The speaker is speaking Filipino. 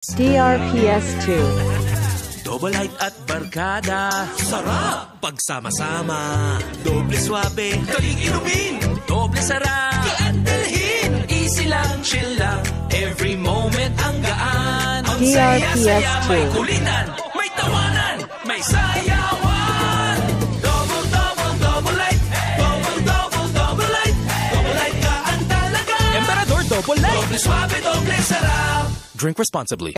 DRPS2. Double light at barkada. Sarap! Pagsama-sama. Doble swabe Kaling inumin. Doble sarap Gaan dalhin. Easy lang, chill lang. Every moment ang gaan. Ang DRPS2. saya-saya May kulitan May tawanan May sayawan. Double, double, double light. Double, double, double light. Double light gaan talaga. Emperador Double Light. Doble swabe, doble sarap Drink responsibly.